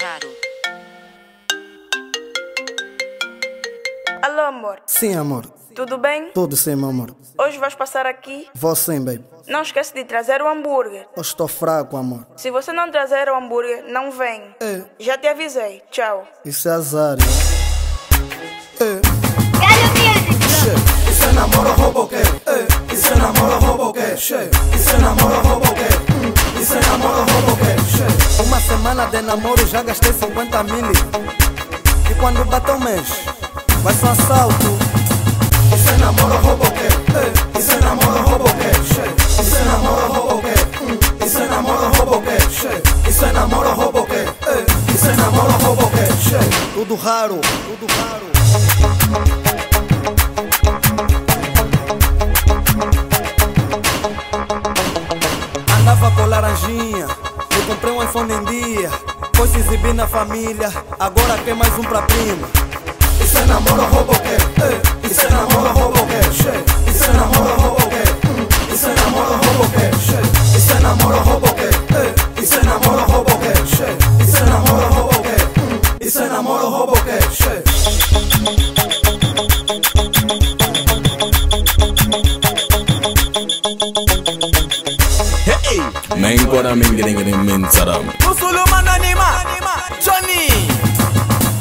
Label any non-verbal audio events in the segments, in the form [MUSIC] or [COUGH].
raro. Alô, amor. Sim, amor. Tudo bem? Tudo sim, meu amor. Hoje vais passar aqui? Vou sim, baby. Não esquece de trazer o hambúrguer. Eu estou fraco, amor. Se você não trazer o hambúrguer, não vem. É, Já te avisei. Tchau. isso é azar. né? Uma semana de namoro já gastei 50 mil. E quando bateu o mês, vai ser um assalto. Isso é namoro roubo quê? Isso é namoro roubo quê? Isso é namoro roubo quê? Hum, Isso roubo Isso é namoro roubo quê? Isso é namoro roubo o quê? Che, Tudo raro, tudo raro. Andava com laranjinha, comprei um iPhone em dia. Foi se exibir na família, agora quer mais um pra prima. Isso é namoro roubo? É, Isso é namoro roubo? Che, Isso é namoro roubo o quê? Hum, Isso é namoro roubo? Che, Isso é namoro roubo? É, Isso é namoro roubo? Che, Isso é namoro roubo o quê? Hum, Isso é namoro roubo o quê? Che, Main kwa main mingi dingi dingi min saram Musulu mananima Johnny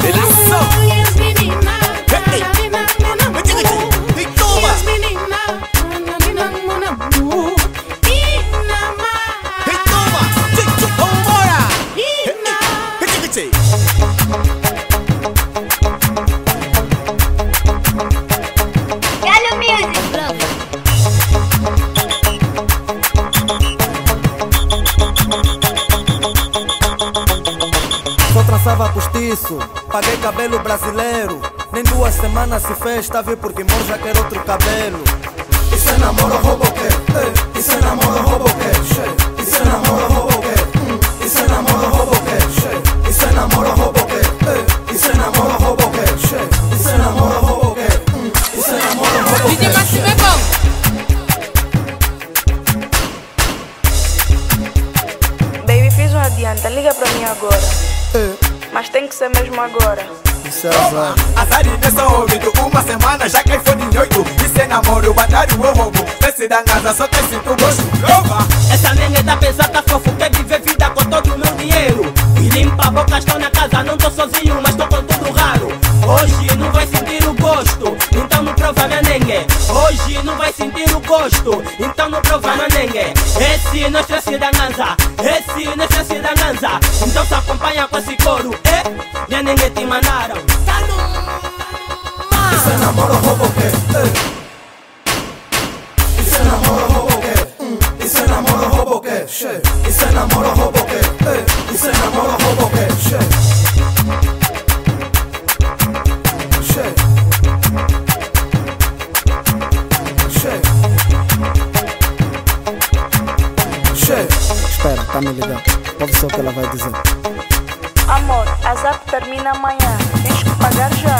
Delisso Take Trançava postiço, paguei cabelo brasileiro. Nem duas semanas se fez, tá vi porque mor já quer outro cabelo. Isso é namoro roubo? É, Isso é namoro roubo? Che, Isso é namoro roubo o quê? Hum, Isso é namoro roubo? Che, Isso é namoro roubo? É, Isso é namoro roubo? Che, Isso é namoro roubo o quê? Hum, Isso é namoro roubo o quê? DJ Máximo é bom. Baby, fiz um adianta. Liga pra mim agora. Mas tem que ser mesmo agora. isso é azar. Nessa ouvido Uma semana já cai foi de oito Isso é namoro, batalho ou roubo Desce da casa só tem sinto gosto Prova Essa tá pesada, tá fofo, quer viver vida com todo o meu dinheiro. E limpa a boca, estou na casa, não tô sozinho, mas tô com tudo raro. Hoje não vai sentir prova minha nengue. Hoje não vai sentir o gosto, então não prova minha nengue. Esse não é estresse da ganza, esse não é estresse da ganza. Então se acompanha com esse coro, é? Minha nengue te mandaram. Isso é namoro roubo quê? É. Isso é namoro roubo o quê? Hum, Isso é namoro roubo? Che, Isso é namoro Espera, tá me ligando. Ouve só o que ela vai dizer. Amor, a Zap termina amanhã. Tens que pagar já.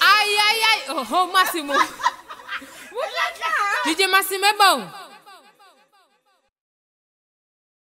Ai, ai, ai. Oh, oh, Máximo. [LAUGHS] DJ Máximo é bom.